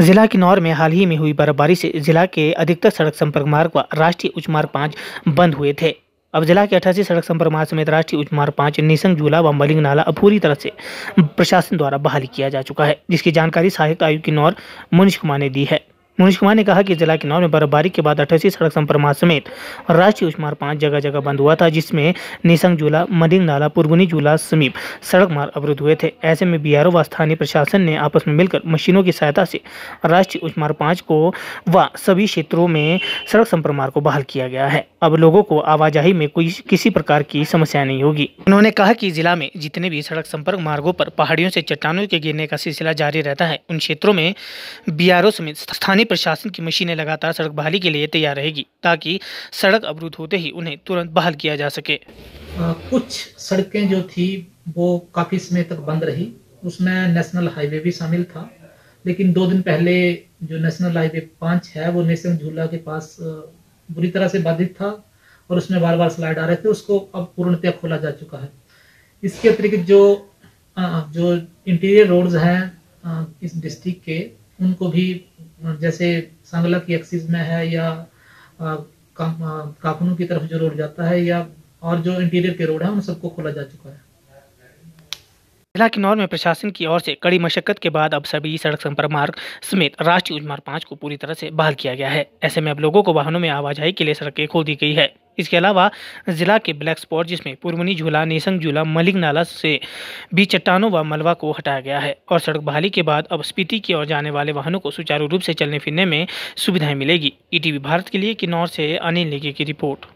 जिला किन्नौर में हाल ही में हुई बर्फबारी से जिला के अधिकतर सड़क संपर्क मार्ग व राष्ट्रीय उच्च मार्ग पाँच बंद हुए थे। अब जिला के अठासी सड़क संपर्क मार्ग समेत राष्ट्रीय उच्च मार्ग पाँच निसंग, झूला व मलिंग नाला अब पूरी तरह से प्रशासन द्वारा बहाल किया जा चुका है, जिसकी जानकारी सहायक आयुक्त किन्नौर मुनीश कुमार ने दी है। मुनीश कुमार ने कहा कि जिला किन्नौर में बर्फबारी के बाद अठासी सड़क संपर्क समेत राष्ट्रीय उच्च मार्ग पाँच जगह जगह बंद हुआ था, जिसमें निसंग झूला, मदिंग नाला, पुरबनी झूला समीप सड़क मार्ग अवरुद्ध हुए थे। ऐसे में बी व स्थानीय प्रशासन ने आपस में मिलकर मशीनों की सहायता से राष्ट्रीय उच्च मार्ग पाँच को व सभी क्षेत्रों में सड़क संपर्क मार्ग को बहाल किया गया है। अब लोगों को आवाजाही में कोई किसी प्रकार की समस्या नहीं होगी। उन्होंने कहा कि जिला में जितने भी सड़क संपर्क मार्गों पर पहाड़ियों से चट्टानों के गिरने का सिलसिला जारी रहता है, उन क्षेत्रों में बी समेत स्थानीय प्रशासन की मशीनें लगातार सड़क बहाली के लिए तैयार रहेगी, ताकि सड़क अवरुद्ध होते ही उन्हें तुरंत बहाल किया जा सके। कुछ सड़कें जो थी, वो काफ़ी समय तक बंद रही। उसमें नेशनल हाईवे भी शामिल था, लेकिन दो दिन पहले जो नेशनल हाईवे पाँच है, वो नेशनल झूला के पास बुरी तरह से बाधित था और उसमें बार बार स्लाइड आ रहे थे, उसको अब पूर्णतया खोला जा चुका है। इसके अतिरिक्त जो जो इंटीरियर रोड्स हैं इस डिस्ट्रिक्ट के, उनको भी जैसे संगला की एक्सिस में है या काफनू की तरफ़ जो रोड जाता है या और जो इंटीरियर के रोड है, उन सबको खोला जा चुका है। जिला किन्नौर में प्रशासन की ओर से कड़ी मशक्कत के बाद अब सभी सड़क संपर्क मार्ग समेत राष्ट्रीय उच्च मार्ग पाँच को पूरी तरह से बहाल किया गया है। ऐसे में अब लोगों को वाहनों में आवाजाही के लिए सड़कें खोल दी गई है। इसके अलावा जिला के ब्लैक स्पॉट, जिसमें पुरमनी झूला, नेसंग झूला, मलिक नाला से भी चट्टानों व मलबा को हटाया गया है और सड़क बहाली के बाद अब स्पीति की ओर जाने वाले वाहनों को सुचारू रूप से चलने फिरने में सुविधाएँ मिलेगी। ईटीवी भारत के लिए किन्नौर से अनिल नेगी की रिपोर्ट।